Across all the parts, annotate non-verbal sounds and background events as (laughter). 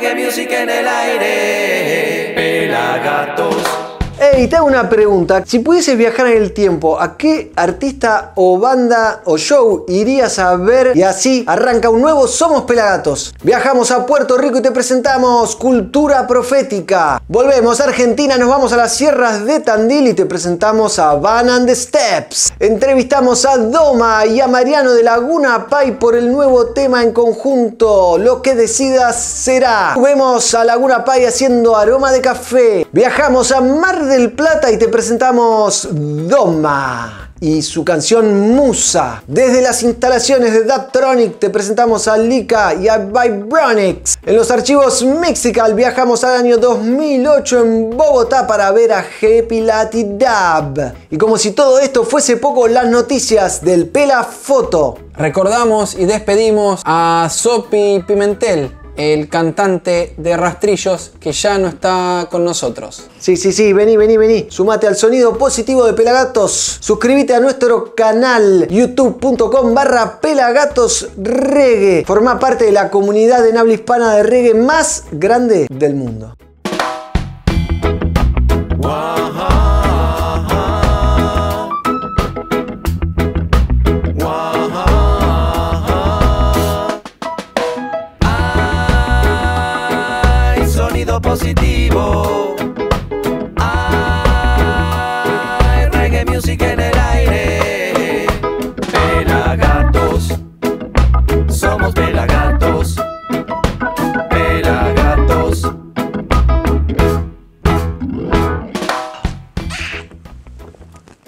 reggae music en el aire. Pelagatos. Hey, te hago una pregunta. Si pudieses viajar en el tiempo, ¿a qué artista o banda o show irías a ver? Y así arranca un nuevo Somos Pelagatos. Viajamos a Puerto Rico y te presentamos Cultura Profética. Volvemos a Argentina, nos vamos a las sierras de Tandil y te presentamos a Van and the Steps. Entrevistamos a Doma y a Mariano de Laguna Pai por el nuevo tema en conjunto. Lo que decidas será. Vemos a Laguna Pai haciendo aroma de café. Viajamos a Mar del Plata y te presentamos Doma y su canción Musa. Desde las instalaciones de Daptronic te presentamos a Lika y a Vibronics. En los archivos Mexical viajamos al año 2008 en Bogotá para ver a Happy Lati Dab. Y como si todo esto fuese poco, las noticias del Pela Foto. Recordamos y despedimos a Sopi Pimentel, el cantante de Rastrillos que ya no está con nosotros. Sí, sí, sí, vení, vení, vení. Sumate al sonido positivo de Pelagatos. Suscríbete a nuestro canal youtube.com barra Pelagatos Reggae. Forma parte de la comunidad en habla hispana de reggae más grande del mundo.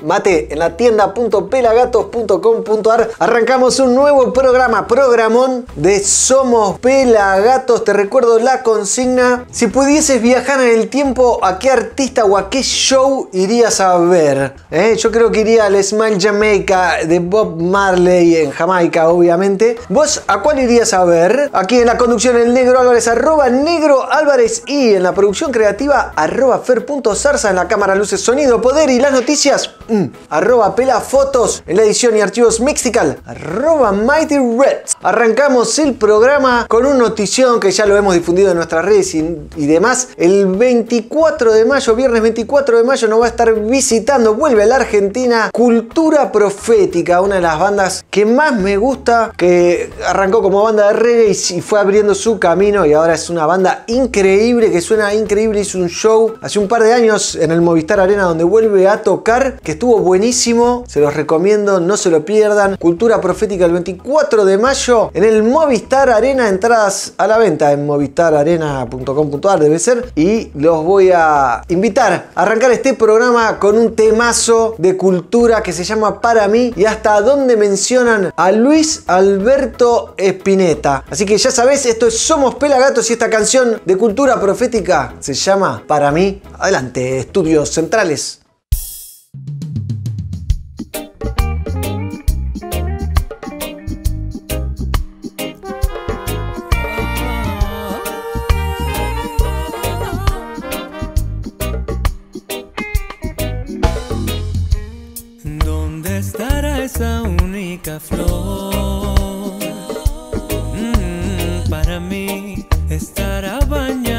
Mate, en la tienda.pelagatos.com.ar arrancamos un nuevo programa, programón de Somos Pelagatos. Te recuerdo la consigna. Si pudieses viajar en el tiempo, ¿a qué artista o a qué show irías a ver? ¿Eh? Yo creo que iría al Smile Jamaica de Bob Marley en Jamaica, obviamente. ¿Vos a cuál irías a ver? Aquí en la conducción el negro Álvarez, arroba negro Álvarez y en la producción creativa arroba fer.zarza en la cámara, luces, sonido, poder y las noticias mm, arroba pela fotos en la edición y archivos Mexical arroba Mighty Reds. Arrancamos el programa con una notición que ya lo hemos difundido en nuestras redes y, demás. El 24 de mayo, viernes 24 de mayo, nos va a estar visitando, vuelve a la Argentina, Cultura Profética, una de las bandas que más me gusta, que arrancó como banda de reggae y y fue abriendo su camino y ahora es una banda increíble, que suena increíble, hizo un show hace un par de años en el Movistar Arena donde vuelve a tocar, que estuvo buenísimo, se los recomiendo, no se lo pierdan. Cultura Profética el 24 de mayo en el Movistar Arena, entradas a la venta en movistararena.com.ar debe ser y los voy a invitar a arrancar este programa con un temazo de cultura que se llama Para mí y hasta donde mencionan a Luis Alberto Espineta. Así que ya sabes, esto es Somos Pelagatos y esta canción de cultura profética se llama Para mí. Adelante, estudios centrales. Estará bañándose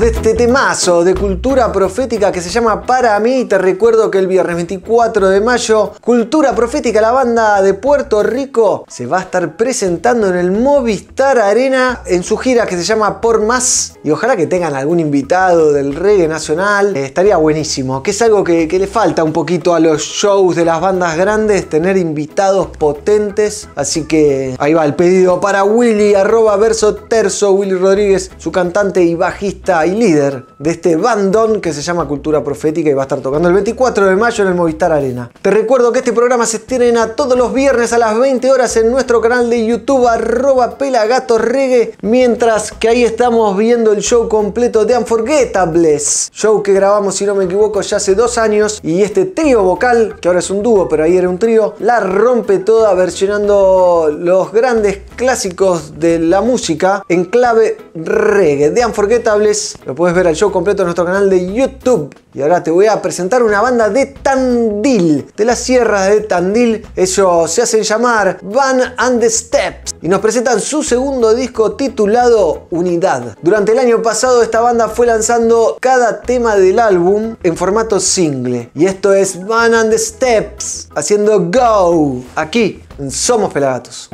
De este temazo de cultura profética que se llama Para mí. Te recuerdo que el viernes 24 de mayo, Cultura Profética, la banda de Puerto Rico, se va a estar presentando en el Movistar Arena en su gira que se llama Por Más. Y ojalá que tengan algún invitado del reggae nacional. Eh, estaría buenísimo. Que es algo que, que le falta un poquito a los shows de las bandas grandes, tener invitados potentes. Así que ahí va el pedido para Willy, arroba verso terzo, Willy Rodríguez, su cantante y bajista líder de este bandón que se llama Cultura Profética y va a estar tocando el 24 de mayo en el Movistar Arena. Te recuerdo que este programa se estrena todos los viernes a las 20 horas en nuestro canal de YouTube arroba pelagatorregue, mientras que ahí estamos viendo el show completo de Unforgettables, show que grabamos si no me equivoco ya hace dos años y este trío vocal, que ahora es un dúo pero ahí era un trío, la rompe toda versionando los grandes clásicos de la música en clave reggae. De Unforgettables, lo puedes ver al show completo en nuestro canal de YouTube. Y ahora te voy a presentar una banda de Tandil, de las sierras de Tandil. Ellos se hacen llamar Van and the Steps y nos presentan su segundo disco titulado Unidad. Durante el año pasado esta banda fue lanzando cada tema del álbum en formato single. Y esto es Van and the Steps haciendo Go aquí en Somos Pelagatos.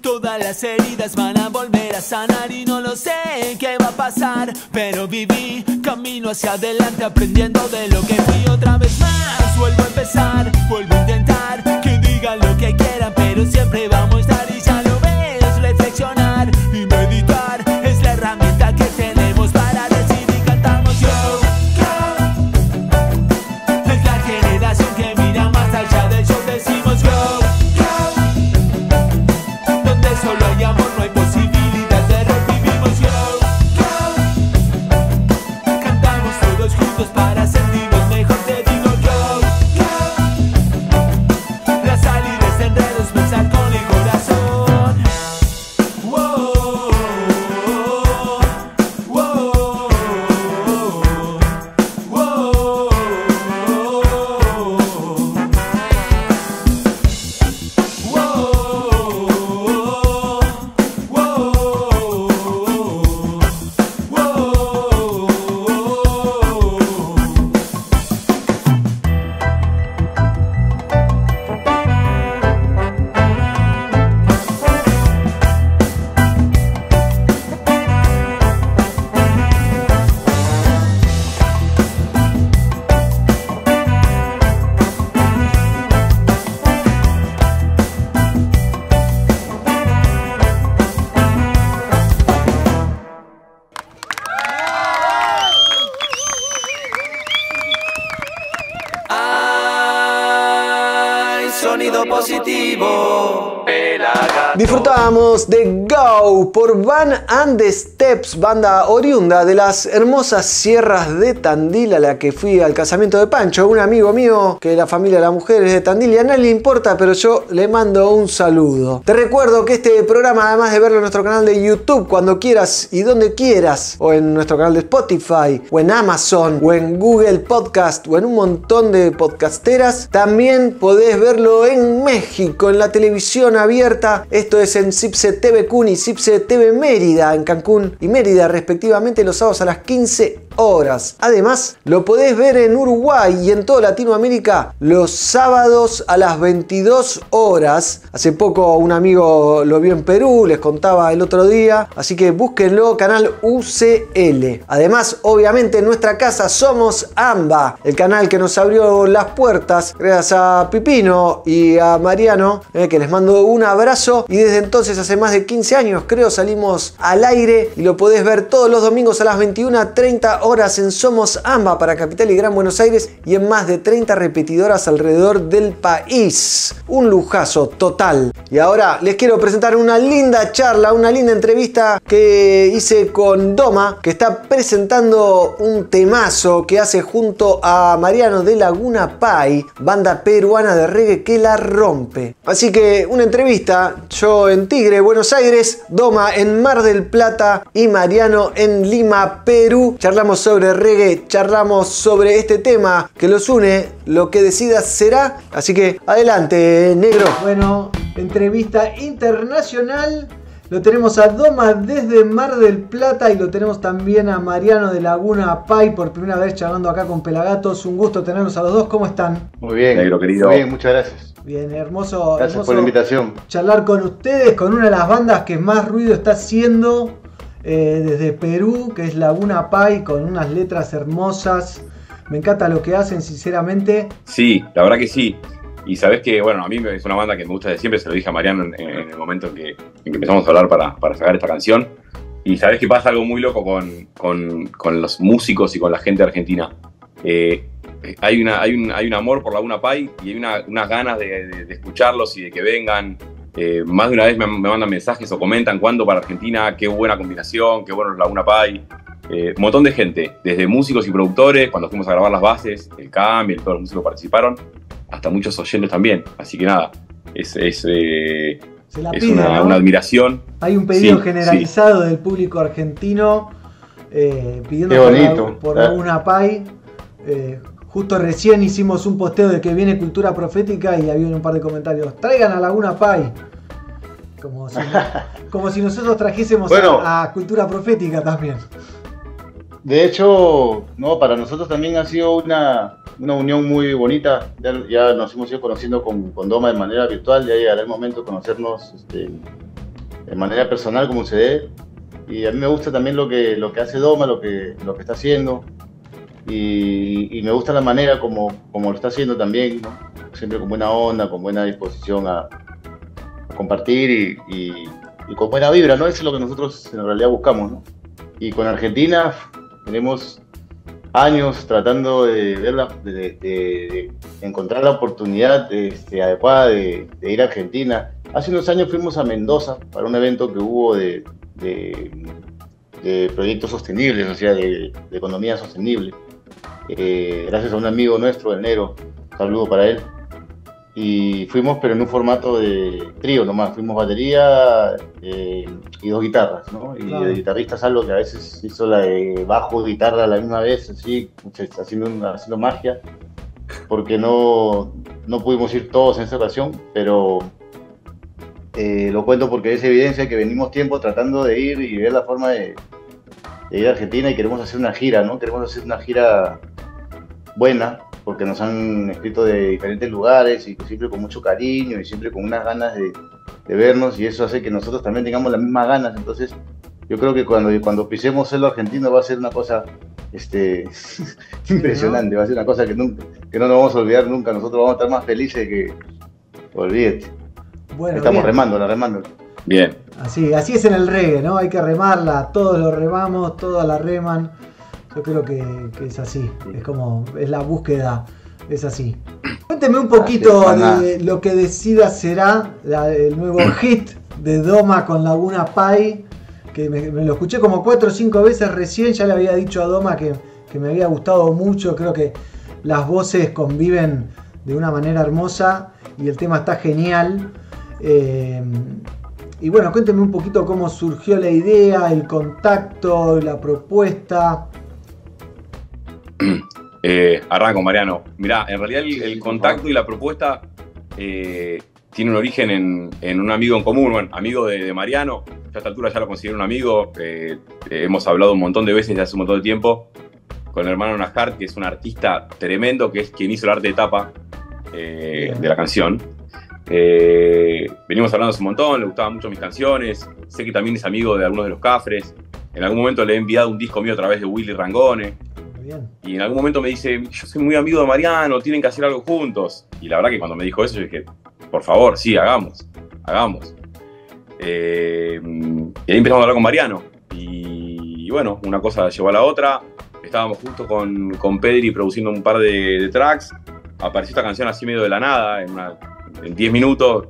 Todas las heridas van a volver a sanar y no lo sé qué va a pasar. Pero viví camino hacia adelante, aprendiendo de lo que fui otra vez más. Vuelvo a empezar, vuelvo a intentar que digan lo que quieran, pero siempre vamos a estar y ya por Van and Steps, banda oriunda de las hermosas sierras de Tandil a la que fui al casamiento de Pancho, un amigo mío que la familia de la mujer es de Tandil y a nadie le importa, pero yo le mando un saludo. Te recuerdo que este programa, además de verlo en nuestro canal de YouTube cuando quieras y donde quieras, o en nuestro canal de Spotify, o en Amazon, o en Google Podcast, o en un montón de podcasteras, también podés verlo en México, en la televisión abierta. Esto es en Cipse TV Cun y Cipse TV Mérida, en Cancún y Mérida, respectivamente, los sábados a las 15 horas. Además, lo podés ver en Uruguay y en toda Latinoamérica los sábados a las 22 horas. Hace poco un amigo lo vio en Perú, les contaba el otro día, así que búsquenlo, canal UCL. Además, obviamente en nuestra casa somos AMBA, el canal que nos abrió las puertas, gracias a Pipino y a Mariano, eh, que les mando un abrazo. Y desde entonces, hace más de 15 años, creo, salimos al aire y lo podés ver todos los domingos a las 21.30 horas en Somos AMBA para Capital y Gran Buenos Aires y en más de 30 repetidoras alrededor del país. Un lujazo total. Y ahora les quiero presentar una linda charla, una linda entrevista que hice con Doma, que está presentando un temazo que hace junto a Mariano de Laguna Pai, banda peruana de reggae que la rompe. Así que una entrevista, yo en Tigre, Buenos Aires, Doma en Mar del Plata y Mariano en Lima, Perú. Charlamos sobre reggae, charlamos sobre este tema que los une, lo que decidas será. Así que adelante, negro. Bueno, entrevista internacional. Lo tenemos a Doma desde Mar del Plata y lo tenemos también a Mariano de Laguna Pai por primera vez charlando acá con Pelagatos. Un gusto tenerlos a los dos. ¿Cómo están? Muy bien, Negro querido. Muy bien, muchas gracias. Bien, hermoso. Gracias hermoso por la invitación. Charlar con ustedes, con una de las bandas que más ruido está haciendo eh, desde Perú, que es Laguna Pai, con unas letras hermosas. Me encanta lo que hacen, sinceramente. Sí, la verdad que sí. Y sabes que, bueno, a mí es una banda que me gusta de siempre, se lo dije a Mariano en, el momento en que, empezamos a hablar para, sacar esta canción. Y sabes que pasa algo muy loco con, con, los músicos y con la gente argentina. Eh, hay, una, hay, un, hay un amor por Laguna Pai y hay una, unas ganas de escucharlos y de que vengan. Eh, más de una vez me, me mandan mensajes o comentan cuándo para Argentina, qué buena combinación, qué bueno es Laguna Pai. Eh, un montón de gente, desde músicos y productores, cuando fuimos a grabar las bases, el cambio, todos los músicos participaron, hasta muchos oyentes también. Así que nada, es, es, eh, Se la es pide, una, ¿no? una admiración. Hay un pedido Sí, generalizado del público argentino eh, pidiendo por, por claro. Laguna Pai. Justo recién hicimos un posteo de que viene Cultura Profética y había un par de comentarios. Traigan a Laguna Pai. Como si, (laughs) como si nosotros trajésemos Bueno. a, a Cultura Profética también. De hecho, no, para nosotros también ha sido una, una unión muy bonita. Ya, ya nos hemos ido conociendo con, con Doma de manera virtual, ya llegará el momento de conocernos este, de manera personal como se debe. Y a mí me gusta también lo que, lo que hace Doma, lo que, lo que está haciendo. Y, me gusta la manera como, como lo está haciendo también, siempre con buena onda, con buena disposición a, compartir y, con buena vibra, ¿no? Eso es lo que nosotros en realidad buscamos, ¿no? Y con Argentina tenemos años tratando de, de, de- encontrar la oportunidad este, adecuada de, ir a Argentina. Hace unos años fuimos a Mendoza para un evento que hubo de, proyectos sostenibles, o sea, de economía sostenible. Eh, gracias a un amigo nuestro, el Negro, un saludo para él. Y fuimos, pero en un formato de trío nomás. Fuimos batería eh, y dos guitarras, ¿no? Y Claro. de guitarrista salvo que a veces hizo la de bajo guitarra a la misma vez, así, haciendo, una- haciendo magia. Porque no, no pudimos ir todos en esa ocasión, pero eh, lo cuento porque es evidencia que venimos tiempo tratando de ir y ver la forma de, de ir a Argentina y queremos hacer una gira, ¿no? Queremos hacer una gira buena, porque nos han escrito de diferentes lugares y siempre con mucho cariño y siempre con unas ganas de, de vernos y eso hace que nosotros también tengamos las mismas ganas. Entonces, yo creo que cuando, cuando pisemos el argentino va a ser una cosa este, (laughs) impresionante, va a ser una cosa que, nunca, que no nos vamos a olvidar nunca. Nosotros vamos a estar más felices que, olvídate. Bueno, Estamos bien. remándola, remándola. Bien. Así, así es en el reggae, ¿no? Hay que remarla, todos lo remamos, todos la reman. Yo creo que, que es así, es como, es la búsqueda, es así. Cuénteme un poquito de lo que decida será la- el nuevo (coughs) hit de Doma con Laguna Pai, que me, me lo escuché como cuatro o cinco veces recién, ya le había dicho a Doma que, que me había gustado mucho, creo que las voces conviven de una manera hermosa y el tema está genial. Eh, y bueno, cuénteme un poquito cómo surgió la idea, el contacto, la propuesta. (clears throat) Eh, arranco, Mariano. Mirá, en realidad el, el contacto y la propuesta eh, tiene un origen en, en un amigo en común, bueno, amigo de, de Mariano. Yo a esta altura ya lo considero un amigo. eh, hemos hablado un montón de veces desde hace un montón de tiempo con el hermano Nahart, que es un artista tremendo, que es quien hizo el arte de tapa eh, de la canción. Eh, venimos hablando hace un montón, le gustaban mucho mis canciones. Sé que también es amigo de algunos de los cafres. En algún momento le he enviado un disco mío a través de Willy Rangone. Y en algún momento me dice, yo soy muy amigo de Mariano, tienen que hacer algo juntos. Y la verdad que cuando me dijo eso, yo dije, por favor, sí, hagamos, hagamos. Eh, y ahí empezamos a hablar con Mariano. Y, bueno, una cosa llevó a la otra. estábamos justo con, con Pedri produciendo un par de, tracks. Apareció esta canción así medio de la nada, en 10 minutos.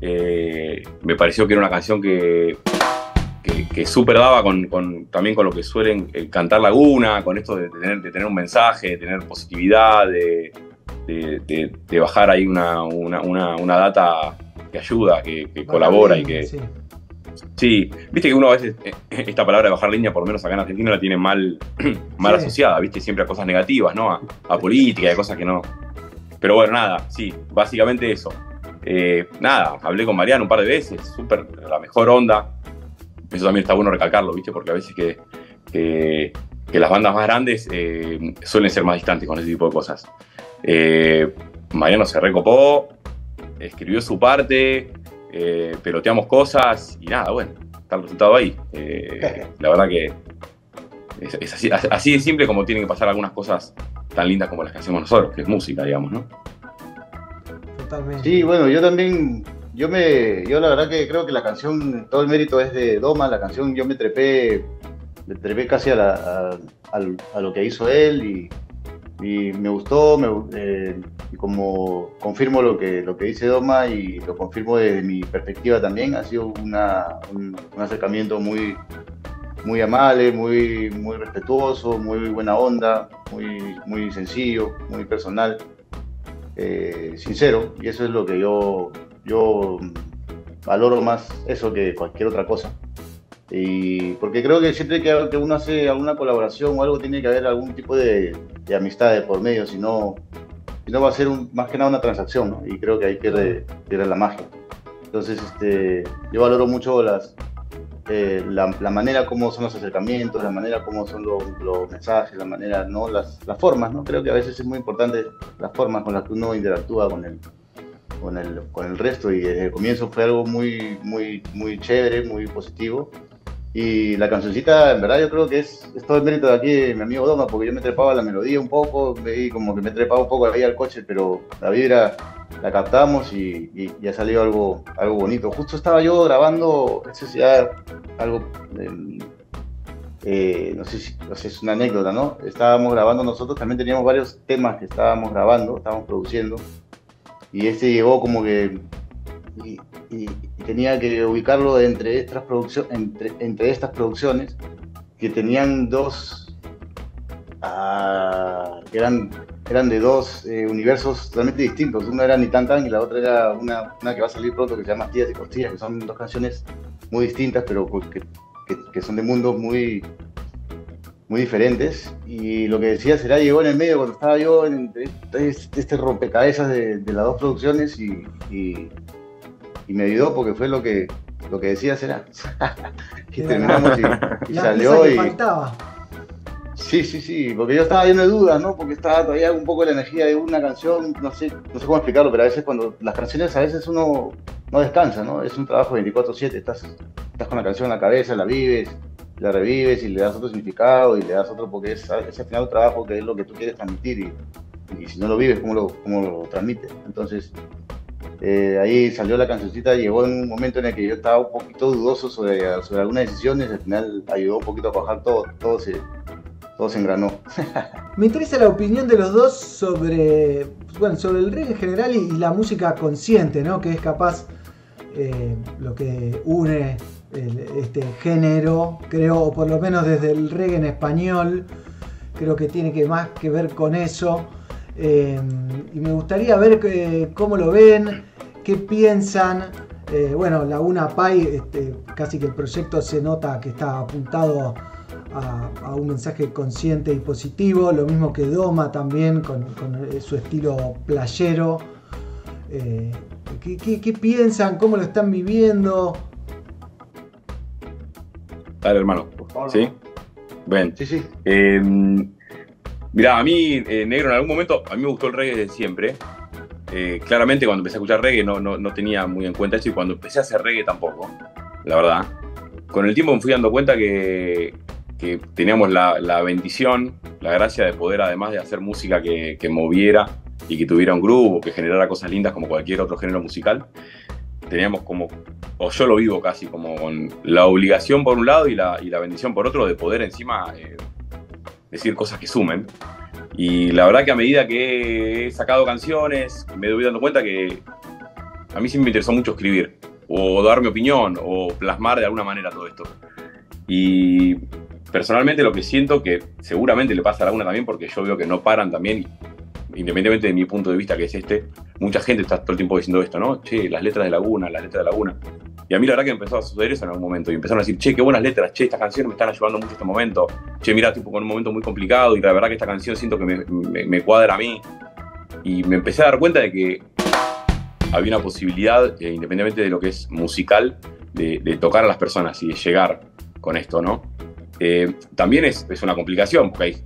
Eh, me pareció que era una canción que, que, que súper daba con, con- también con lo que suelen eh, cantar Laguna, con esto de tener, de tener un mensaje, de tener positividad, de, de- bajar ahí una, una, una- una data que ayuda, que, que colabora y que, Sí. Sí, viste que uno a veces eh, esta palabra de bajar línea, por lo menos acá en Argentina, la tiene mal, (clears throat) mal Sí. asociada, viste, siempre a cosas negativas, ¿no? A, a política y a cosas que no. Pero bueno, nada, sí, básicamente eso. Eh, nada, hablé con Mariano un par de veces, súper, la mejor onda. Eso también está bueno recalcarlo, viste, porque a veces que, que, que las bandas más grandes eh, suelen ser más distantes con ese tipo de cosas. Eh, Mariano se recopó, escribió su parte, eh, peloteamos cosas y nada, bueno, está el resultado ahí. Eh, (laughs) la verdad que es, es así, así de simple como tienen que pasar algunas cosas tan lindas como las que hacemos nosotros, que es música, digamos, ¿no? Totalmente. Sí, bueno, yo también, yo me, yo la verdad que creo que la canción, todo el mérito es de Doma, la canción yo me trepé, me trepé casi a, la- lo que hizo él y, me gustó, me, eh, y como confirmo lo que, lo que dice Doma y lo confirmo desde mi perspectiva también, ha sido un acercamiento muy, muy amable, muy, muy respetuoso, muy buena onda, muy, muy sencillo, muy personal eh, sincero y eso es lo que yo, yo valoro más eso que cualquier otra cosa. Y porque creo que siempre que, uno hace alguna colaboración o algo tiene que haber algún tipo de, amistad de por medio, si no, no va a ser más que nada una transacción ¿no? y creo que ahí pierde, la magia. Entonces este, yo valoro mucho las, eh, la, manera como son los acercamientos, la manera como son los, los mensajes, la manera, ¿no? las, las formas, ¿no? Creo que a veces es muy importante las formas con las que uno interactúa con el, con el, con el resto y desde el comienzo fue algo muy, muy, muy chévere, muy positivo. Y la cancioncita, en verdad, yo creo que es, es todo el mérito de aquí de mi amigo Doma, porque yo me trepaba la melodía un poco, y como que me trepaba un poco ahí al coche, pero la vibra la captamos y, y, y ha salido algo, algo bonito. Justo estaba yo grabando, eso es ya algo, eh, eh, no sé si no sé, es una anécdota, ¿no? Estábamos grabando nosotros, también teníamos varios temas que estábamos grabando, estábamos produciendo, y este llegó como que, y, tenía que ubicarlo entre estas, entre, entre estas producciones que tenían dos, ah, que eran, eran de dos eh, universos totalmente distintos. Una era Ni Tan Tan y la otra era una, una que va a salir pronto que se llama Tías y Costillas, que son dos canciones muy distintas, pero pues que, que- que son de mundos muy, muy diferentes. Y lo que decía será llegó en el medio cuando estaba yo en este, este rompecabezas de, de las dos producciones y, y- y me ayudó porque fue lo que, lo que decía será. (laughs) Era terminamos y, y salió que y... faltaba. Sí, sí, sí, porque yo estaba lleno de dudas, ¿no? Porque estaba todavía un poco la energía de una canción, no sé, no sé cómo explicarlo, pero a veces cuando las canciones, a veces uno no descansa, ¿no? Es un trabajo 24/7, estás, estás con la canción en la cabeza, la vives, la revives y le das otro significado y le das otro, porque es, es al final un trabajo que es lo que tú quieres transmitir y, si no lo vives, ¿cómo lo, cómo lo transmites? Entonces, eh, ahí salió la cancioncita, llegó en un momento en el que yo estaba un poquito dudoso sobre, sobre algunas decisiones, al final ayudó un poquito a bajar todo, todo se, todo se engranó. (laughs) Me interesa la opinión de los dos sobre, bueno, sobre el reggae en general y, la música consciente, ¿no? Que es capaz eh, lo que une este género, creo, o por lo menos desde el reggae en español, creo que tiene que más que ver con eso. Eh, y me gustaría ver que- cómo lo ven, qué piensan. Eh, bueno, Laguna Pai, este, casi que el proyecto se nota que está apuntado a, un mensaje consciente y positivo, lo mismo que Doma también con, eh, su estilo playero. Eh, ¿qué, qué, qué piensan? ¿Cómo lo están viviendo? Dale, hermano. ¿Sí? Ven. Sí, sí. Eh, mirá, a mí, eh, negro, en algún momento, a mí me gustó el reggae desde siempre. Eh, claramente, cuando empecé a escuchar reggae no, no, no tenía muy en cuenta eso y cuando empecé a hacer reggae tampoco, la verdad. Con el tiempo me fui dando cuenta que, que teníamos la, la bendición, la gracia de poder, además de hacer música que, que moviera y que tuviera un grupo, que generara cosas lindas como cualquier otro género musical, teníamos como, o yo lo vivo casi, como con la obligación por un lado y la, y la bendición por otro de poder encima eh, decir cosas que sumen. Y la verdad que a medida que he sacado canciones, me doy dando cuenta que a mí siempre me interesó mucho escribir, o dar mi opinión, o plasmar de alguna manera todo esto. Y personalmente lo que siento que seguramente le pasa a Laguna también, porque yo veo que no paran también, independientemente de mi punto de vista que es este, mucha gente está todo el tiempo diciendo esto, ¿no? Che, las letras de Laguna, las letras de Laguna. Y a mí la verdad que empezó a suceder eso en algún momento. Y empezaron a decir, che, qué buenas letras, che, estas canciones me están ayudando mucho en este momento. Che, mira, tipo con un momento muy complicado y la verdad que esta canción siento que me, me- cuadra a mí. Y me empecé a dar cuenta de que había una posibilidad, eh, independientemente de lo que es musical, de tocar a las personas y de llegar con esto, ¿no? Eh, también es, es una complicación, porque hay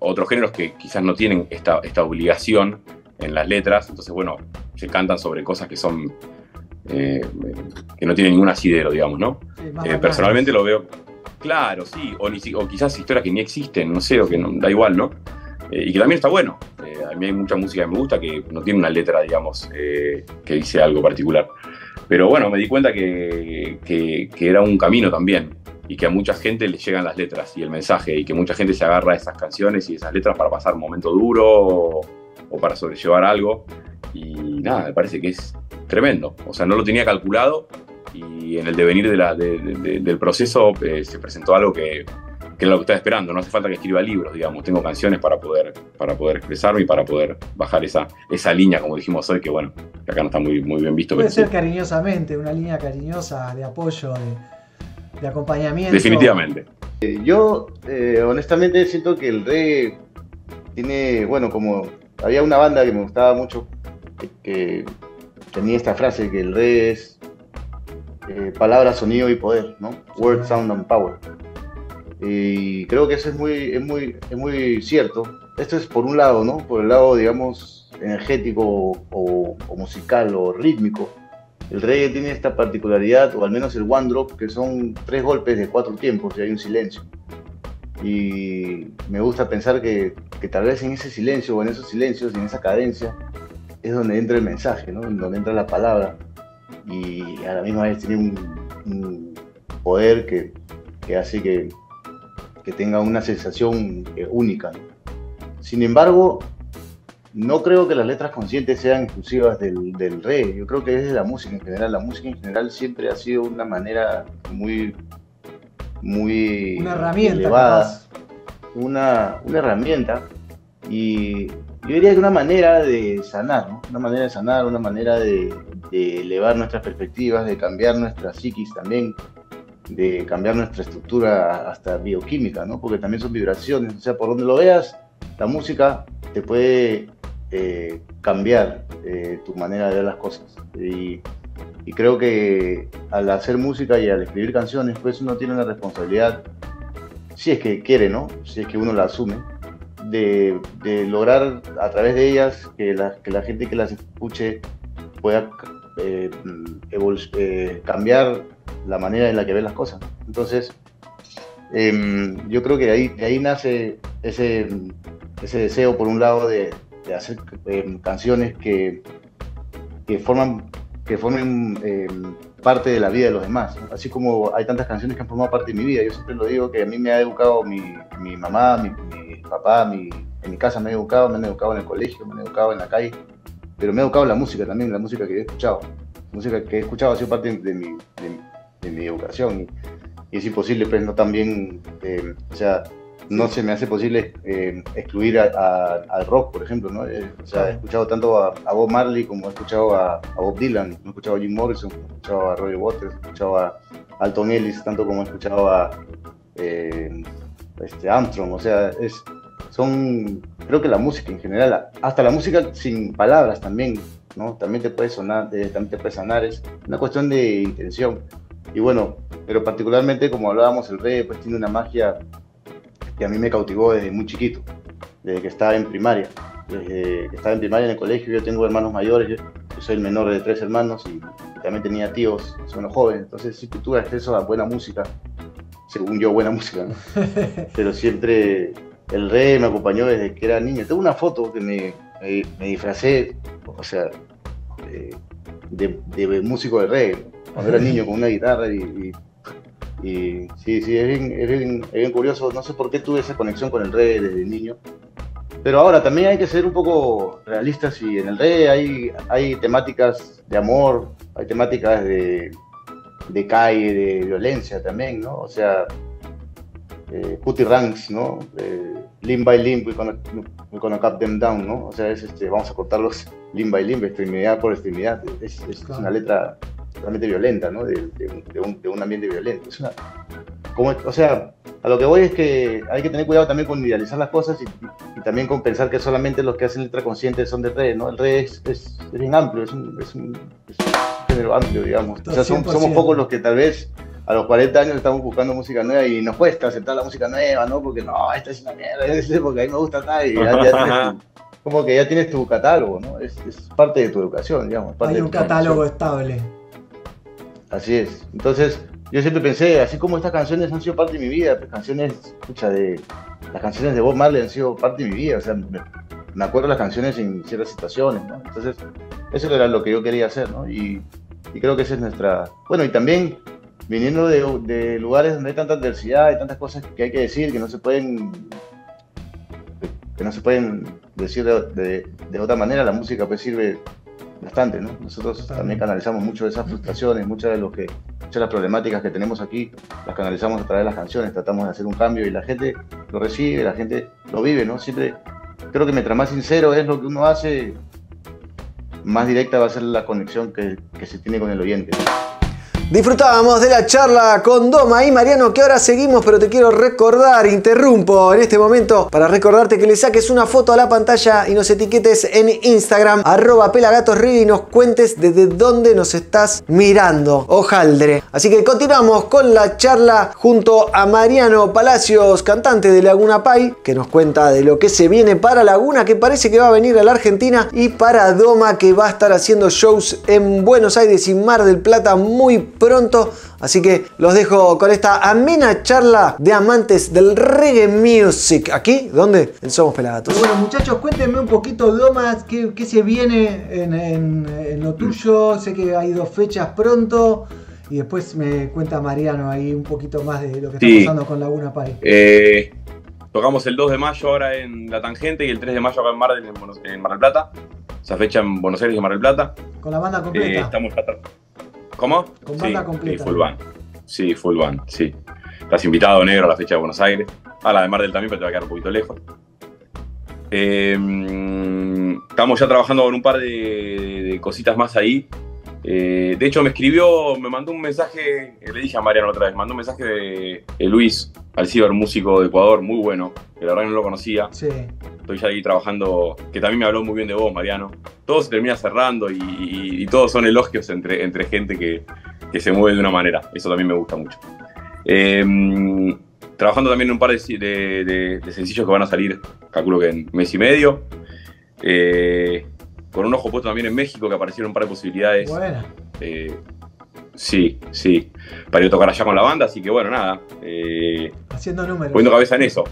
otros géneros que quizás no tienen esta, esta obligación en las letras, entonces, bueno, se cantan sobre cosas que son, eh, que no tienen ningún asidero, digamos, ¿no? Eh, personalmente lo veo, claro, sí, o, ni o quizás historias que ni existen, no sé, o que no, da igual, ¿no? Y que también está bueno. A mí hay mucha música que me gusta que no tiene una letra, digamos, que dice algo particular. Pero bueno, me di cuenta que, que- que era un camino también y que a mucha gente le llegan las letras y el mensaje y que mucha gente se agarra a esas canciones y esas letras para pasar un momento duro o, o para sobrellevar algo. Y nada, me parece que es tremendo. O sea, no lo tenía calculado y en el devenir de la- de- de- de- del proceso eh, se presentó algo que, que era lo que estaba esperando. No hace falta que escriba libros, digamos. Tengo canciones para poder, para poder expresarme y para poder bajar esa, esa línea, como dijimos hoy, que bueno, que acá no está muy, muy bien visto. Puede pero sí. ser cariñosamente, una línea cariñosa de apoyo, de, de acompañamiento. Definitivamente. Eh, Yo, eh, honestamente, siento que el reggae tiene, bueno, como había una banda que me gustaba mucho, que, que tenía esta frase, que el reggae es eh, palabra, sonido y poder, ¿no? Word, sound and power. Y creo que eso es muy, es muy, es muy cierto. Esto es por un lado, ¿no? Por el lado, digamos, energético o, o musical o rítmico. El reggae tiene esta particularidad, o al menos el one drop, que son tres golpes de cuatro tiempos y hay un silencio. Y me gusta pensar que, tal vez en ese silencio o en esos silencios, en esa cadencia, es donde entra el mensaje, ¿no? Donde entra la palabra. Y a la misma vez tiene un, un poder que, que hace que, que tenga una sensación eh, única. Sin embargo, no creo que las letras conscientes sean exclusivas del, del reggae. Yo creo que es de la música en general. La música en general siempre ha sido una manera muy, muy Una herramienta, elevada, una, una herramienta y yo diría que una manera de sanar, ¿no? Una manera de sanar, una manera de, de elevar nuestras perspectivas, de cambiar nuestra psiquis también, de cambiar nuestra estructura hasta bioquímica, ¿no? Porque también son vibraciones, o sea, por donde lo veas, la música te puede eh, cambiar eh, tu manera de ver las cosas. Y, creo que al hacer música y al escribir canciones, pues uno tiene una responsabilidad, si es que quiere, ¿no? Si es que uno la asume, de, lograr a través de ellas que la, que la gente que las escuche pueda eh, cambiar la manera en la que ve las cosas. Entonces, em, yo creo que de ahí, ahí nace ese, ese deseo, por un lado, de, de hacer em, canciones que, que forman que formen em, parte de la vida de los demás. Así como hay tantas canciones que han formado parte de mi vida. Yo siempre lo digo que a mí me ha educado mi, mi mamá, mi, papá, mi, en mi casa me han educado, me han educado en el colegio, me han educado en la calle, pero me ha educado la música también, la música que he escuchado. La música que he escuchado ha sido parte de mi, de, de mi educación. Y, es imposible, pues, no también, eh, o sea, no se me hace posible eh, excluir a- a- al rock, por ejemplo, ¿no? Eh, o sea, he escuchado tanto a, a Bob Marley como he escuchado a, Bob Dylan, he escuchado a Jim Morrison, he escuchado a Roger Waters, he escuchado a Alton Ellis, tanto como he escuchado a eh, este, Armstrong, o sea, es, son, creo que la música en general, hasta la música sin palabras también, ¿no? También te puede sonar, también te puede sanar, es una cuestión de intención. Y bueno, pero particularmente como hablábamos, el reggae pues tiene una magia que a mí me cautivó desde muy chiquito, desde que estaba en primaria. Desde que estaba en primaria en el colegio, yo tengo hermanos mayores, yo, soy el menor de tres hermanos y, y también tenía tíos, son los jóvenes, entonces sí que tuve acceso a buena música, según yo buena música, ¿no? (laughs) pero siempre el reggae me acompañó desde que era niño. Tengo una foto que me, me, me disfracé, o sea, eh, de, de músico de reggae, cuando era (laughs) niño con una guitarra y, y- Y sí, sí, es bien, es bien- es bien curioso. No sé por qué tuve esa conexión con el reggae desde niño. Pero ahora también hay que ser un poco realistas y en el reggae hay, hay temáticas de amor, hay temáticas de, de calle, de violencia también, ¿no? O sea, eh, putty ranks, ¿no? Eh, limb by limb, we're gonna, we're gonna cut them down, ¿no? O sea, es este, vamos a cortarlos (laughs) limb by limb, extremidad por extremidad. Es, es- es Claro. una letra realmente violenta, ¿no? De, de- de un, de un ambiente violento. Es una, como, o sea, a lo que voy es que hay que tener cuidado también con idealizar las cosas y, y también con pensar que solamente los que hacen letra consciente son de reggae, ¿no? El reggae es, es, es bien amplio, es un, es un- es un género amplio, digamos. O sea, son- somos 100%. pocos los que tal vez a los 40 años estamos buscando música nueva y nos cuesta aceptar la música nueva, ¿no? Porque no, esta es una mierda, (laughs) es porque a mí me gusta tal y ya, ya tienes tu- como que ya tienes tu catálogo, ¿no? Es, es parte de tu educación, digamos. parte Hay de un tu catálogo formación. estable. Así es. Entonces, yo siempre pensé, así como estas canciones han sido parte de mi vida, pues canciones, escucha, de las canciones de Bob Marley han sido parte de mi vida, o sea, me, acuerdo las canciones en ciertas situaciones, ¿no? Entonces, eso era lo que yo quería hacer, ¿no? Y, y creo que esa es nuestra... Bueno, y también viniendo de, lugares donde hay tanta adversidad, hay tantas cosas que hay que decir, que no se pueden que no se pueden decir de, de- de otra manera, la música pues sirve bastante, ¿no? Nosotros también canalizamos mucho de esas frustraciones, muchas de lo que, muchas de las problemáticas que tenemos aquí, las canalizamos a través de las canciones, tratamos de hacer un cambio y la gente lo recibe, la gente lo vive, ¿no? Siempre creo que mientras más sincero es lo que uno hace, más directa va a ser la conexión que, que se tiene con el oyente. Disfrutábamos de la charla con Doma y Mariano, que ahora seguimos, pero te quiero recordar, interrumpo en este momento para recordarte que le saques una foto a la pantalla y nos etiquetes en Instagram, arroba pelagatosrid y nos cuentes desde dónde nos estás mirando. Ojaldre. Así que continuamos con la charla junto a Mariano Palacios, cantante de Laguna Pai, que nos cuenta de lo que se viene para Laguna, que parece que va a venir a la Argentina, y para Doma, que va a estar haciendo shows en Buenos Aires y Mar del Plata muy pronto. Así que los dejo con esta amena charla de amantes del reggae music. ¿Aquí? ¿Dónde? En Somos Pelagatos. Bueno, muchachos, cuéntenme un poquito, Domas, qué, qué se viene en, en- en lo tuyo. Sé que hay dos fechas pronto. Y después me cuenta Mariano ahí un poquito más de lo que está Sí. pasando con Laguna Pai. Eh, tocamos el 2 de mayo ahora en La Tangente y el 3 de mayo acá en Mar, del- en en Mar del Plata. Esa fecha en Buenos Aires y Mar del Plata. Con la banda Eh, completa. estamos acá- ¿Cómo? Con sí, banda completa. Sí, full band. Sí, full band, sí. Estás invitado, negro, a la fecha de Buenos Aires. A la de Mar del también, pero te va a quedar un poquito lejos. Eh, mm, estamos ya trabajando con un par de, de cositas más ahí. Eh, de hecho, me escribió, me mandó un mensaje, eh, le dije a Mariano otra vez, mandó un mensaje de, Luis Alcibar, músico de Ecuador, muy bueno, que la verdad que no lo conocía. Sí. Estoy ya ahí trabajando, que también me habló muy bien de vos, Mariano. Todo se termina cerrando y, y- y todos son elogios entre, entre gente que, que se mueve de una manera. Eso también me gusta mucho. Eh, trabajando también en un par de, de- de- de sencillos que van a salir, calculo que en mes y medio. Eh, con un ojo puesto también en México, que aparecieron un par de posibilidades. Bueno, Eh, sí, sí. Para ir a tocar allá con la banda, así que bueno, nada. Eh, haciendo números. poniendo cabeza en eso.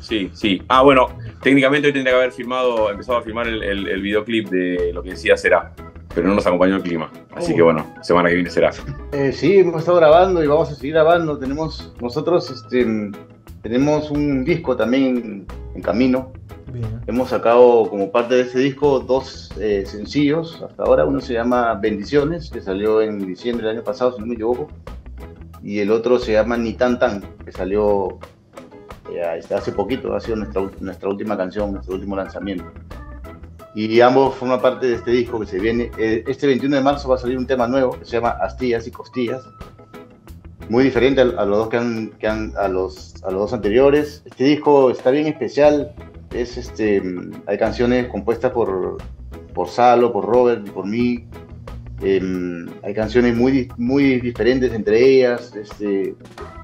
Sí, sí. Ah, bueno, técnicamente hoy tendría que haber filmado, empezado a filmar el, el- el videoclip de lo que decía será, pero no nos acompañó el clima. Así Oh. que bueno, semana que viene será. Eh, sí, hemos estado grabando y vamos a seguir grabando. Tenemos nosotros este, tenemos un disco también en camino. Bien. Hemos sacado como parte de ese disco dos eh, sencillos hasta ahora. Uno se llama Bendiciones, que salió en diciembre del año pasado, si no me equivoco. Y el otro se llama Ni Tan Tan, que salió eh, hace poquito. Ha sido nuestra, nuestra última canción, nuestro último lanzamiento. Y ambos forman parte de este disco que se viene. Eh, este 21 de marzo va a salir un tema nuevo que se llama Astillas y Costillas. Muy diferente a, a los dos que han, que han- a los, a los dos anteriores. Este disco está bien especial. Es este, hay canciones compuestas por, por Salo, por Robert y por mí. Em, hay canciones muy, muy diferentes entre ellas. Este,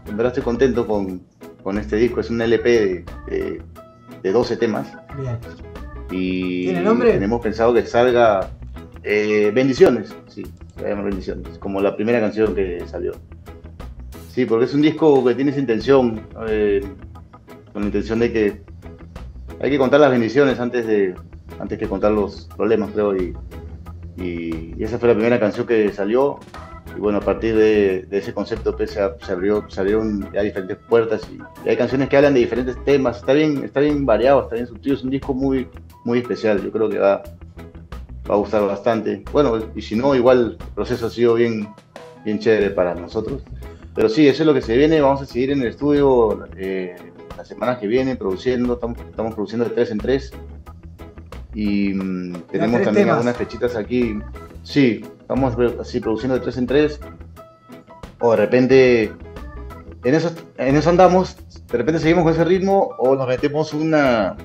en verdad estoy contento con, con este disco. Es un LP de, de, de 12 temas. Bien. Y ¿Tiene nombre? tenemos pensado que salga eh, Bendiciones, sí, se llama Bendiciones, como la primera canción que salió. Sí, porque es un disco que tiene esa intención, eh, con la intención de que hay que contar las bendiciones antes de antes que contar los problemas, creo, y, y- y esa fue la primera canción que salió. y bueno, a partir de, de ese concepto pues, se, se abrió, se abrieron ya diferentes puertas y, y hay canciones que hablan de diferentes temas. Está bien, está bien variado, está bien sutil. Es un disco muy, muy especial. Yo creo que va, va a gustar bastante. Bueno, y si no, igual el proceso ha sido bien, bien chévere para nosotros. Pero sí, eso es lo que se viene. Vamos a seguir en el estudio eh, las semanas que vienen produciendo. Estamos, estamos produciendo de tres en tres. Y mm, tenemos tres también temas. algunas fechitas aquí. Sí, estamos así produciendo de tres en tres. O de repente, en eso, en eso andamos. De repente seguimos con ese ritmo o nos metemos una,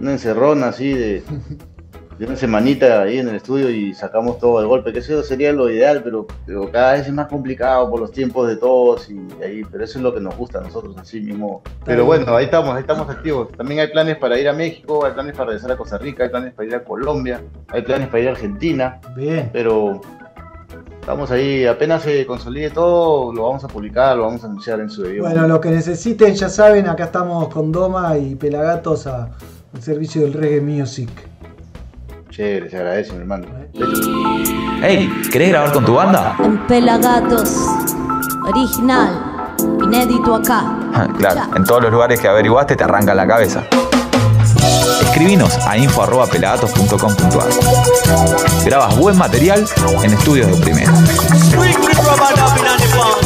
una encerrona así de, (laughs) de una semanita ahí en el estudio y sacamos todo de golpe, que eso sería lo ideal, pero, pero cada vez es más complicado por los tiempos de todos y ahí, pero eso es lo que nos gusta a nosotros así mismo. Pero bueno, ahí estamos, ahí estamos activos. También hay planes para ir a México, hay planes para regresar a Costa Rica, hay planes para ir a Colombia, hay planes para ir a Argentina, Bien. pero estamos ahí, apenas se consolide todo, lo vamos a publicar, lo vamos a anunciar en su debido Bueno, lo que necesiten, ya saben, acá estamos con Doma y Pelagatos a- al servicio del reggae music. Chévere, se agradece, mi hermano. Hey, ¿querés grabar con tu banda? En Pelagatos, original, inédito acá. (laughs) claro, en todos los lugares que averiguaste te arrancan la cabeza. Escribinos a info.pelagatos.com.ar. Grabas buen material en estudios de primera.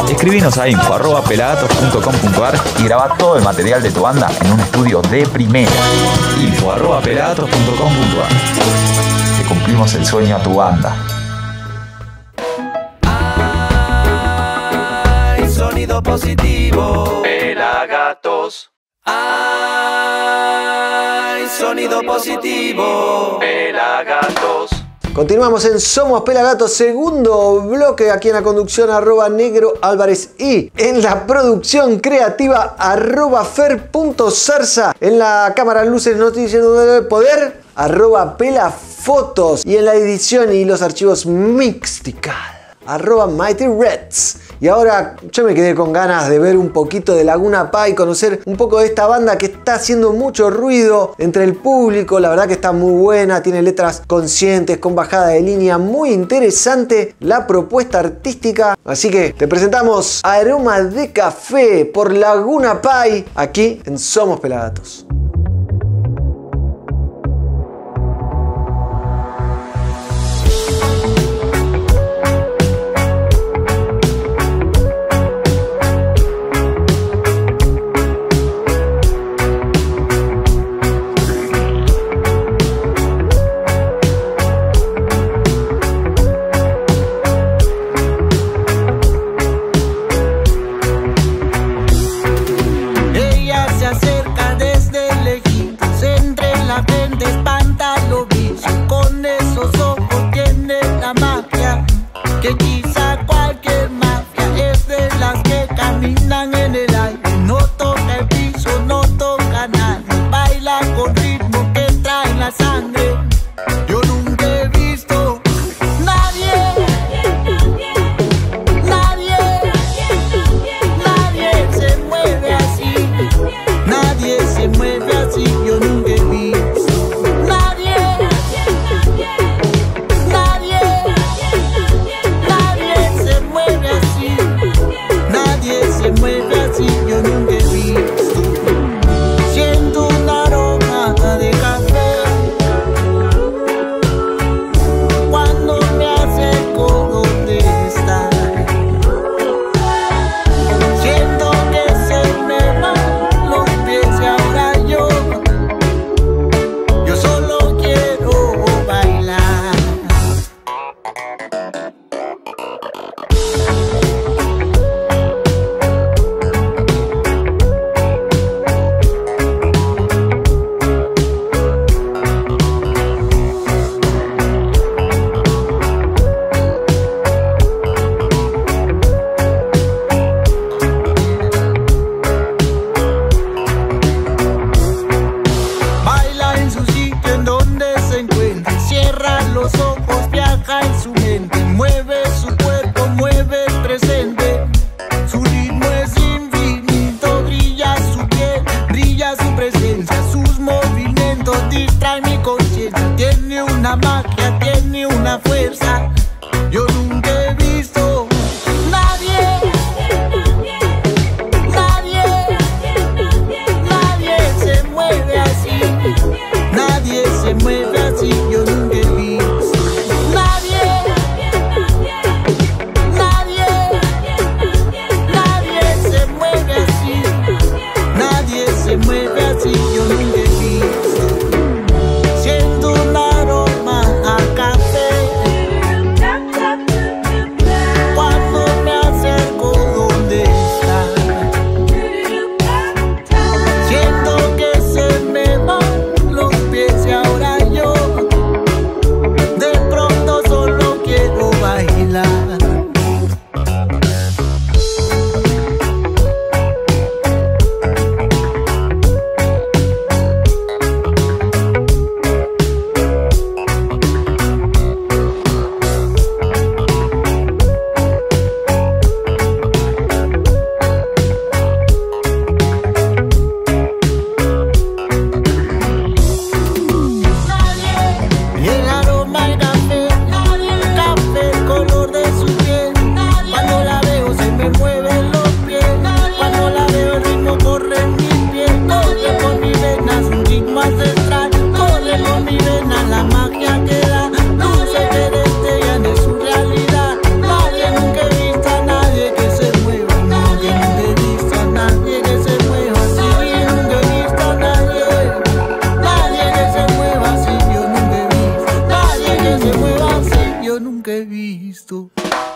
Escribinos a info.pelagatos.com.ar y graba todo el material de tu banda en un estudio de primera. info.pelagatos.com.ar. Te cumplimos el sueño a tu banda. Hay sonido positivo. Pelagatos. Hay sonido positivo. Pelagatos. Continuamos en Somos Pelagatos, segundo bloque aquí en la conducción arroba negro Álvarez y en la producción creativa arroba fer.zarza, en la cámara luces noticias de poder arroba pelafotos y en la edición y los archivos mixtical arroba Mighty Reds. Y ahora yo me quedé con ganas de ver un poquito de Laguna Pai, conocer un poco de esta banda que está haciendo mucho ruido entre el público. La verdad que está muy buena, tiene letras conscientes, con bajada de línea, muy interesante la propuesta artística. Así que te presentamos Aroma de Café por Laguna Pai aquí en Somos Pelagatos. Tiene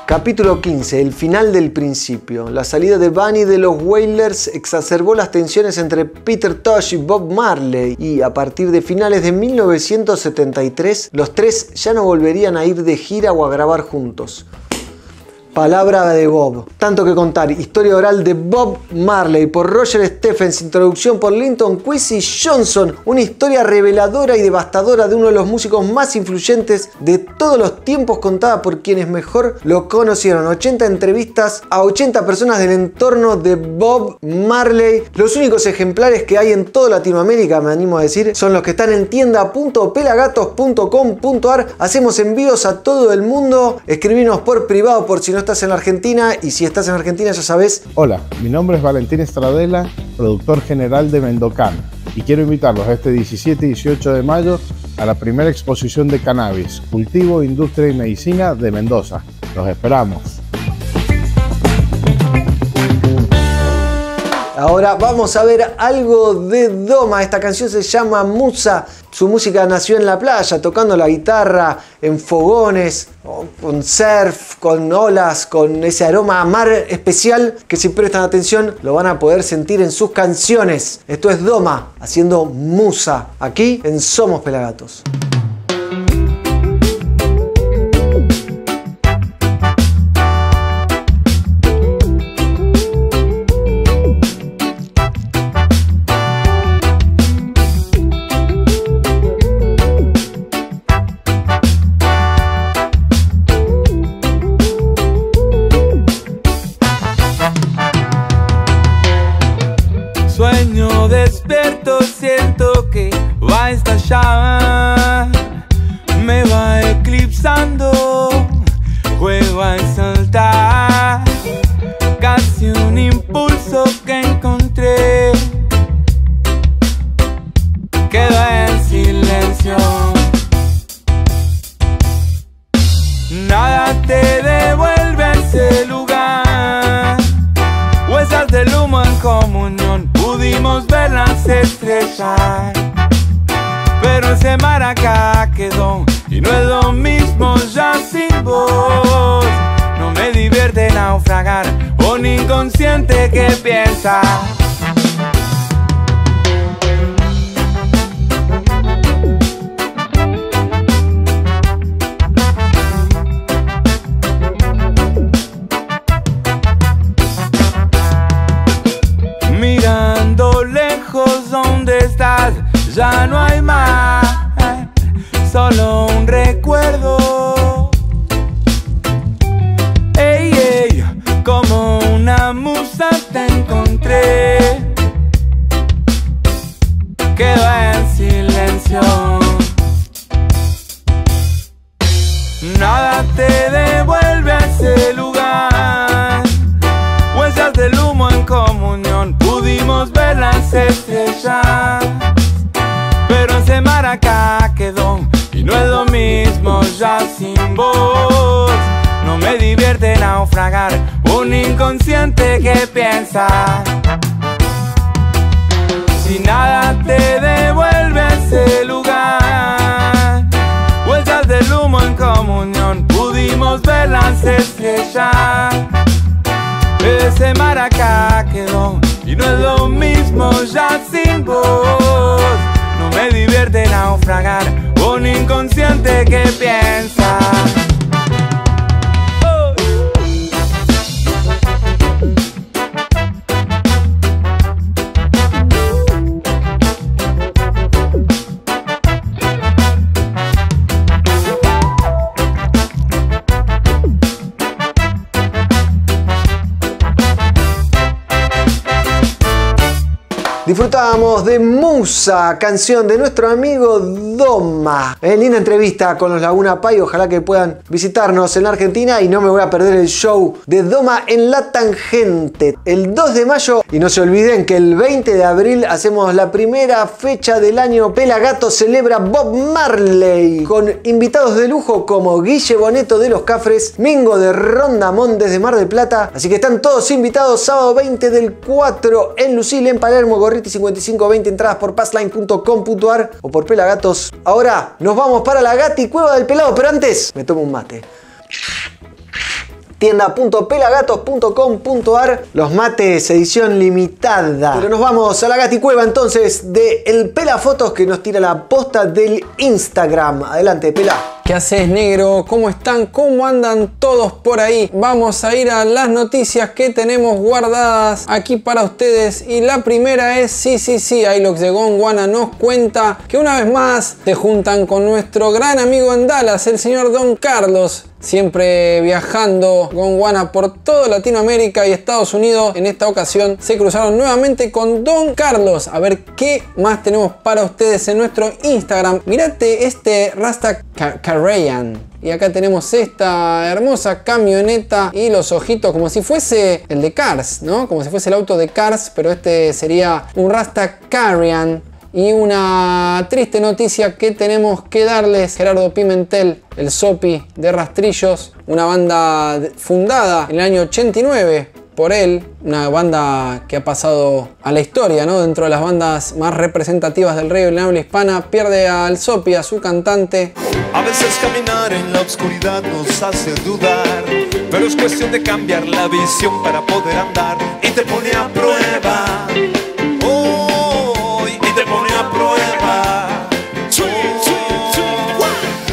Capítulo 15. El final del principio. La salida de Bunny de los Wailers exacerbó las tensiones entre Peter Tosh y Bob Marley y a partir de finales de 1973 los tres ya no volverían a ir de gira o a grabar juntos. Palabra de Bob. Tanto que contar. Historia oral de Bob Marley por Roger Stephens. Introducción por Linton Quincy Johnson. Una historia reveladora y devastadora de uno de los músicos más influyentes de todos los tiempos contada por quienes mejor lo conocieron. 80 entrevistas a 80 personas del entorno de Bob Marley. Los únicos ejemplares que hay en toda Latinoamérica, me animo a decir, son los que están en tienda.pelagatos.com.ar. Hacemos envíos a todo el mundo. Escribinos por privado por si no estás en la Argentina y si estás en Argentina ya sabes. Hola, mi nombre es Valentín Estradela, productor general de Mendocan, y quiero invitarlos este 17 y 18 de mayo a la primera exposición de cannabis, cultivo, industria y medicina de Mendoza. Los esperamos. Ahora vamos a ver algo de Doma. Esta canción se llama Musa. Su música nació en la playa, tocando la guitarra, en fogones, con surf, con olas, con ese aroma a mar especial que si prestan atención lo van a poder sentir en sus canciones. Esto es Doma haciendo Musa, aquí en Somos Pelagatos. Sueño despierto, siento que va a estallar. Me va eclipsando, juego a las estrellas. Pero ese mar acá quedó y no es lo mismo ya sin vos. No me divierte naufragar, un inconsciente que piensa. Humo en comunión, pudimos ver las estrellas. Ese mar acá quedó y no es lo mismo ya sin voz. No me divierte naufragar, un inconsciente que piensa. Disfrutábamos de Musa, canción de nuestro amigo Doma. Eh, linda entrevista con los Laguna Pai. Ojalá que puedan visitarnos en la Argentina y no me voy a perder el show de Doma en La Tangente el 2 de mayo. Y no se olviden que el 20 de abril hacemos la primera fecha del año. Pelagato celebra Bob Marley con invitados de lujo como Guille Boneto de Los Cafres, Mingo de Rondamón desde Mar del Plata. Así que están todos invitados sábado 20 del 4 en Lucil, en Palermo, Gorriti 5520 entradas por passline.com.ar o por Pelagatos. Ahora nos vamos para la Gati Cueva del Pelado, pero antes me tomo un mate tienda.pelagatos.com.ar los mates edición limitada. Pero nos vamos a la gaticueva entonces de El Pela Fotos que nos tira la posta del Instagram. Adelante, Pela. ¿Qué haces, negro? ¿Cómo están? ¿Cómo andan todos por ahí? Vamos a ir a las noticias que tenemos guardadas aquí para ustedes. Y la primera es, sí, sí, sí, Ilox de Gondwana nos cuenta que una vez más se juntan con nuestro gran amigo en Dallas, el señor Don Carlos, siempre viajando con Guana por toda Latinoamérica y Estados Unidos. En esta ocasión se cruzaron nuevamente con Don Carlos. A ver qué más tenemos para ustedes en nuestro Instagram. Mirate este Rasta Carrayan. Y acá tenemos esta hermosa camioneta y los ojitos como si fuese el de Cars, ¿no? Como si fuese el auto de Cars, pero este sería un Rasta Carrian y una triste noticia que tenemos que darles, Gerardo Pimentel, el Sopi de Rastrillos, una banda fundada en el año 89 por él, una banda que ha pasado a la historia, ¿no? Dentro de las bandas más representativas del en la habla hispana, pierde al Sopi, a su cantante. A veces caminar en la oscuridad nos hace dudar, pero es cuestión de cambiar la visión para poder andar y te pone a prueba. Y te pone a prueba.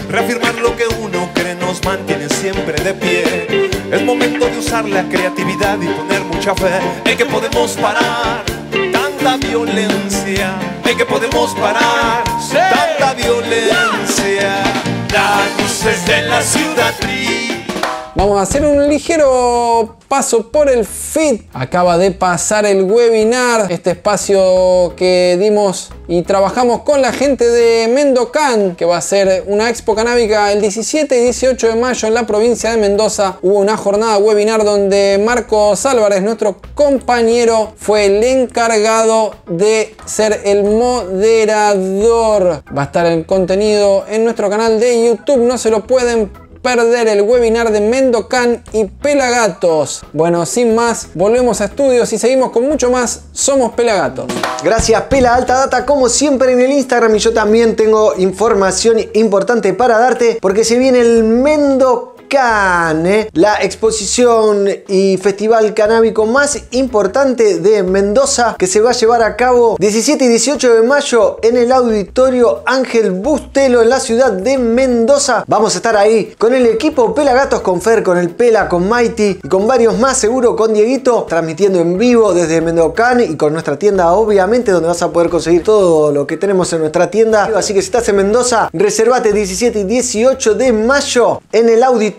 Reafirmar lo que uno cree nos mantiene siempre de pie. Es momento de usar la creatividad y poner mucha fe en que podemos parar tanta violencia, en que podemos parar tanta violencia. Las luces de la ciudad Vamos a hacer un ligero paso por el feed. Acaba de pasar el webinar, este espacio que dimos y trabajamos con la gente de Mendocan, que va a ser una expo canábica el 17 y 18 de mayo en la provincia de Mendoza. Hubo una jornada webinar donde Marcos Álvarez, nuestro compañero, fue el encargado de ser el moderador. Va a estar el contenido en nuestro canal de YouTube, no se lo pueden perder el webinar de Mendocan y Pelagatos. Bueno, sin más, volvemos a estudios y seguimos con mucho más. Somos Pelagatos. Gracias, Pela Alta Data, como siempre en el Instagram. Y yo también tengo información importante para darte, porque se viene el Mendocan Cane, la exposición y festival canábico más importante de Mendoza que se va a llevar a cabo 17 y 18 de mayo en el auditorio Ángel Bustelo en la ciudad de Mendoza. Vamos a estar ahí con el equipo Pelagatos, con Fer, con el Pela, con Mighty y con varios más, seguro con Dieguito, transmitiendo en vivo desde Mendocan y con nuestra tienda, obviamente, donde vas a poder conseguir todo lo que tenemos en nuestra tienda. Así que si estás en Mendoza, reservate 17 y 18 de mayo en el auditorio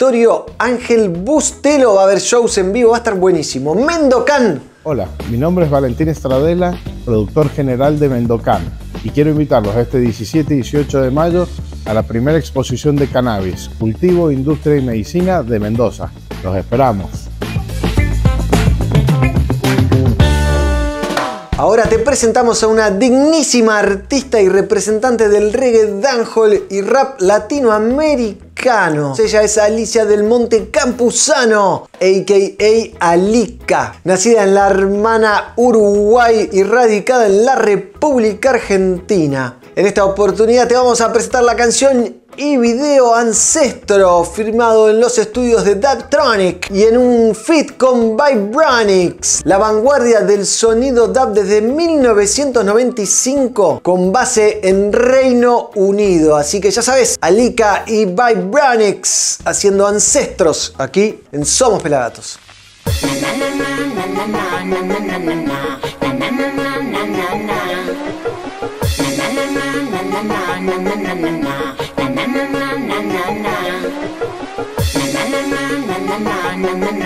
Ángel Bustelo. Va a haber shows en vivo, va a estar buenísimo. Mendocan. Hola, mi nombre es Valentín Estradela, productor general de Mendocan, y quiero invitarlos a este 17 y 18 de mayo a la primera exposición de cannabis, cultivo, industria y medicina de Mendoza. Los esperamos. Ahora te presentamos a una dignísima artista y representante del reggae, dancehall y rap latinoamericano. Ella es Alicia del Monte Campuzano, a.k.a. Alica. Nacida en la hermana Uruguay y radicada en la República Argentina. En esta oportunidad te vamos a presentar la canción y video Ancestro, firmado en los estudios de Dubtronic y en un fit con Vibranix, la vanguardia del sonido dub desde 1995 con base en Reino Unido. Así que ya sabes, Alika y Vibranix haciendo Ancestros aquí en Somos Pelagatos.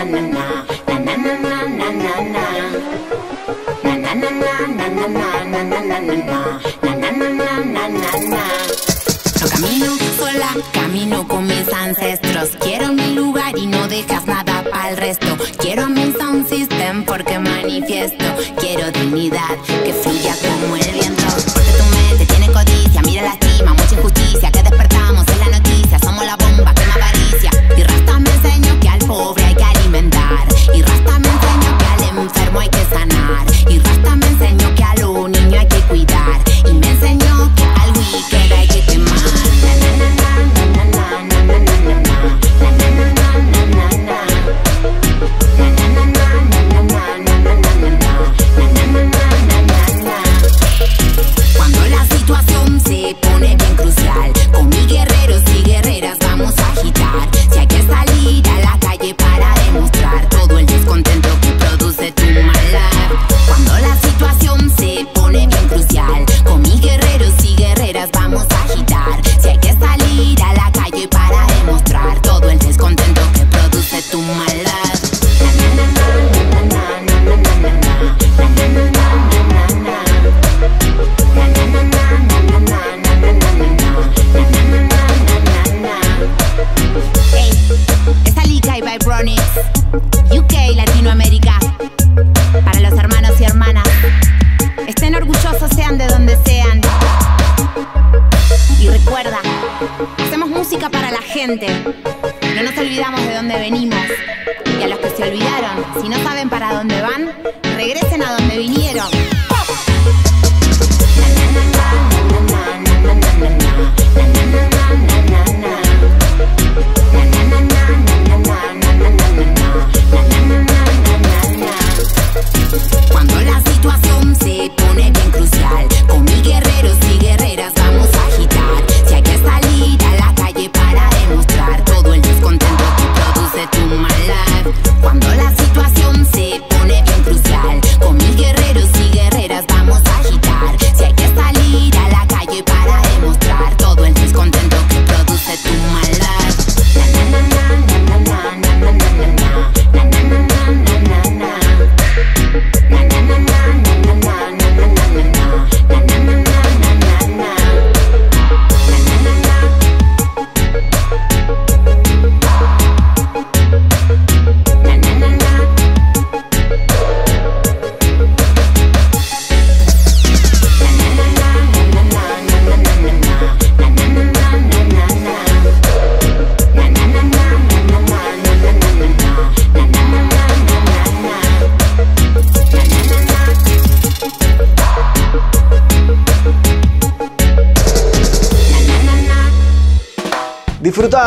Yo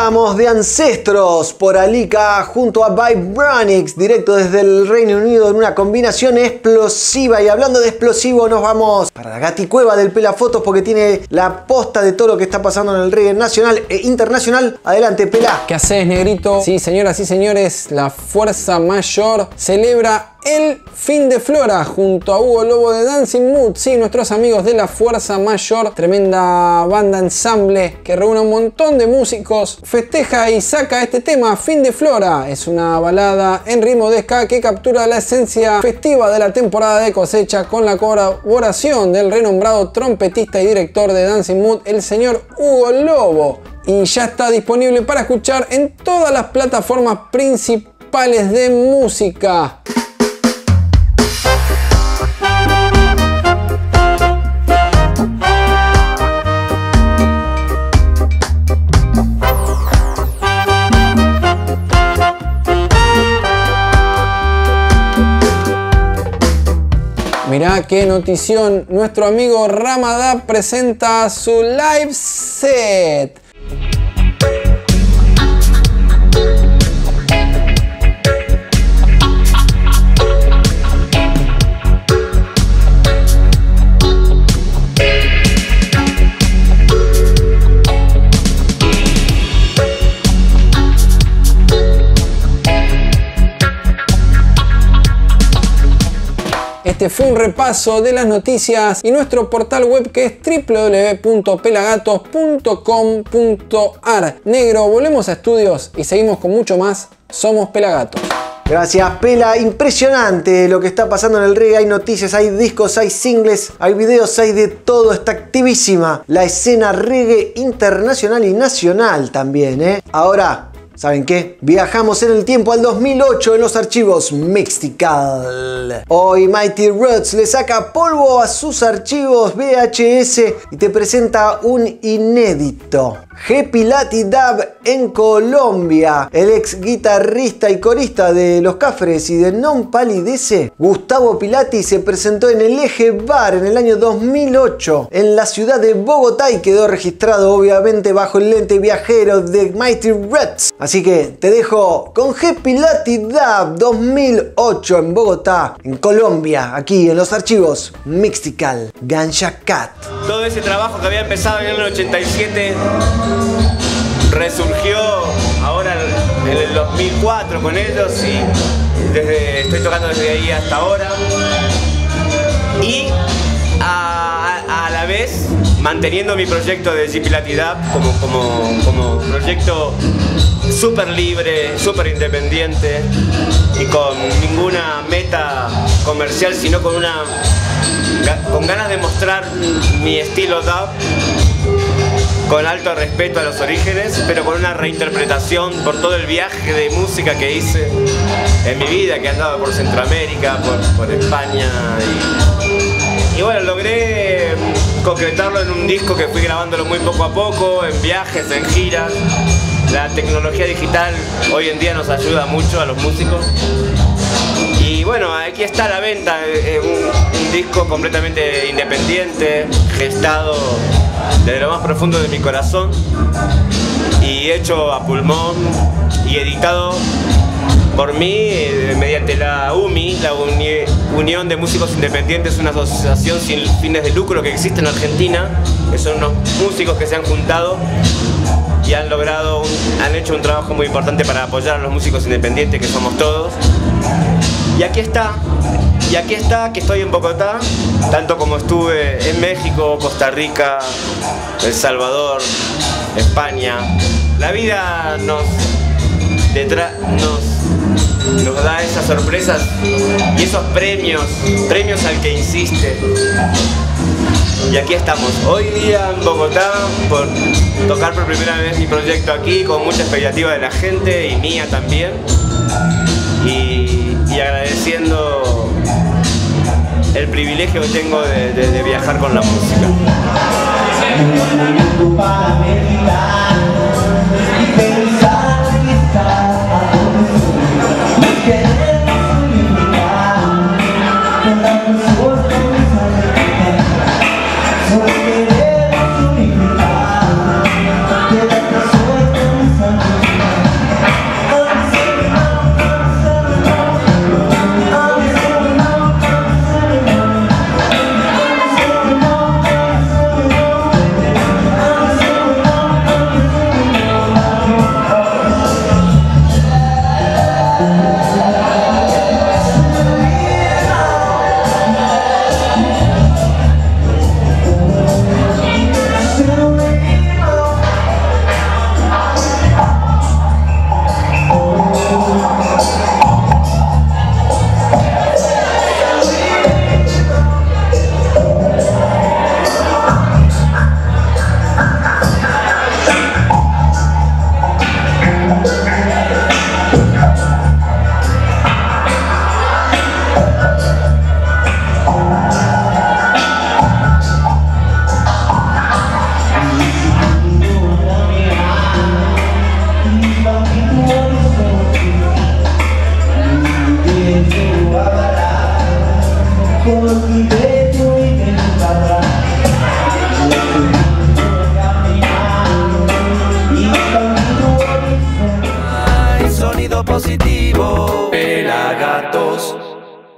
Disfrutábamos de Ancestros por Alika junto a Vibranix, directo desde el Reino Unido en una combinación explosiva. Y hablando de explosivo, nos vamos para la gaticueva del Pelafotos porque tiene la posta de todo lo que está pasando en el reggae nacional e internacional. Adelante, Pela. ¿Qué haces, negrito? Sí, señoras y señores, la Fuerza Mayor celebra el fin de Flora junto a Hugo Lobo de Dancing Mood. Sí, nuestros amigos de la Fuerza Mayor, tremenda banda ensamble que reúne un montón de músicos, festeja y saca este tema, Fin de Flora. Es una balada en ritmo de ska que captura la esencia festiva de la temporada de cosecha con la colaboración del renombrado trompetista y director de Dancing Mood, el señor Hugo Lobo. Y ya está disponible para escuchar en todas las plataformas principales de música. Mirá qué notición, nuestro amigo Ramadá presenta su live set. Este fue un repaso de las noticias y nuestro portal web que es www.pelagatos.com.ar. Negro, volvemos a estudios y seguimos con mucho más. Somos Pelagatos. Gracias, Pela. Impresionante lo que está pasando en el reggae. Hay noticias, hay discos, hay singles, hay videos, hay de todo. Está activísima la escena reggae internacional y nacional también, ¿eh? Ahora, ¿Saben qué? Viajamos en el tiempo al 2008 en los archivos Mixtical. Hoy Mighty Roots le saca polvo a sus archivos VHS y te presenta un inédito. G Pilati Dab en Colombia. El ex guitarrista y corista de Los Cafres y de Non Palidece, Gustavo Pilati se presentó en el Eje Bar en el año 2008 en la ciudad de Bogotá y quedó registrado obviamente bajo el lente viajero de Mighty Roots. Así que te dejo con G Pilati Dab 2008 en Bogotá, en Colombia, aquí en los archivos Mixtical Ganja Cat. Todo ese trabajo que había empezado en el 87 resurgió ahora en el 2004 con ellos y desde, estoy tocando desde ahí hasta ahora. Y a la vez manteniendo mi proyecto de G-Pilatidad como, como, como proyecto súper libre, súper independiente y con ninguna meta comercial, sino con una con ganas de mostrar mi estilo dub con alto respeto a los orígenes, pero con una reinterpretación por todo el viaje de música que hice en mi vida, que he andado por Centroamérica, por, por España. Y, y, bueno, logré concretarlo en un disco que fui grabándolo muy poco a poco, en viajes, en giras. La tecnología digital hoy en día nos ayuda mucho a los músicos. Y bueno, aquí está a la venta, eh, un, un disco completamente independiente, gestado desde lo más profundo de mi corazón y hecho a pulmón y editado por mí eh, mediante la UMI, la Uni Unión de Músicos Independientes, una asociación sin fines de lucro que existe en Argentina, que son unos músicos que se han juntado y han logrado, han hecho un trabajo muy importante para apoyar a los músicos independientes que somos todos. Y aquí está, y aquí está, que estoy en Bogotá, tanto como estuve en México, Costa Rica, El Salvador, España. La vida nos, nos, nos da esas sorpresas y esos premios, premios al que insiste. Y aquí estamos, hoy día en Bogotá, por tocar por primera vez mi proyecto aquí, con mucha expectativa de la gente y mía también. Y, agradeciendo el privilegio que tengo de viajar con la música. 함께